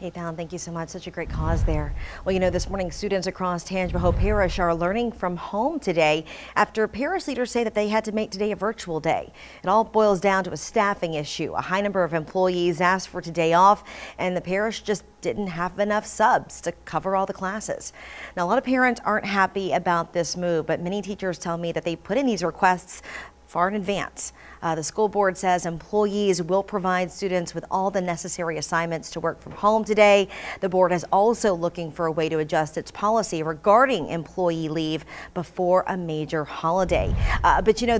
Hey, Pound, thank you so much. Such a great cause there. Well, you know, this morning, students across Tangipahoa Parish are learning from home today after parish leaders say that they had to make today a virtual day. It all boils down to a staffing issue. A high number of employees asked for today off, and the parish just didn't have enough subs to cover all the classes. Now, a lot of parents aren't happy about this move, but many teachers tell me that they put in these requests far in advance. Uh, the school board says employees will provide students with all the necessary assignments to work from home today. The board is also looking for a way to adjust its policy regarding employee leave before a major holiday. Uh, but you know, this